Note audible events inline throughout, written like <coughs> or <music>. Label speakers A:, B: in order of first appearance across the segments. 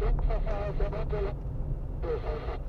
A: Denkverfahren der w a n d e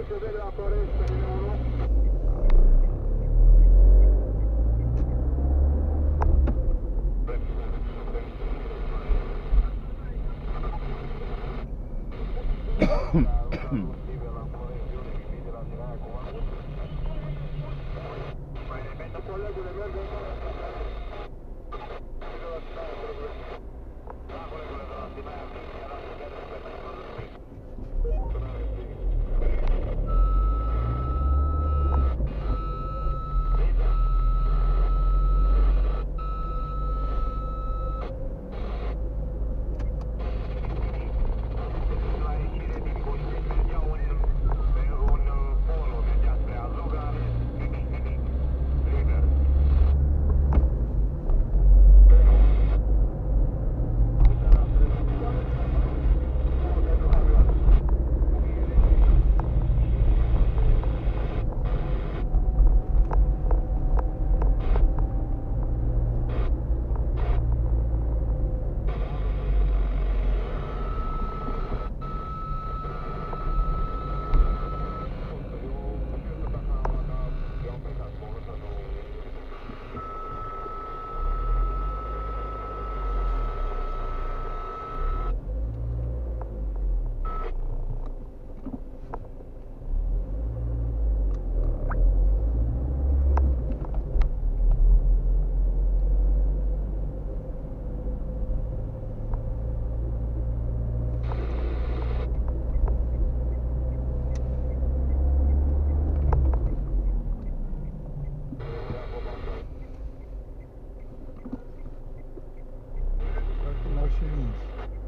A: Lucio della foresta di Nuovo. <coughs>
B: Collego l'emergenza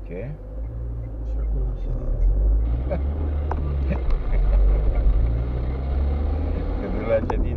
C: Okay. Itulah <laughs> jadi